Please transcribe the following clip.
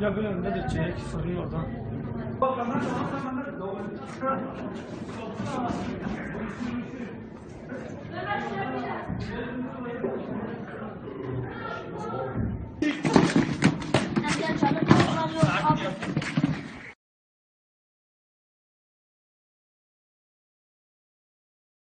Ya bir önde de çek sorun oradan.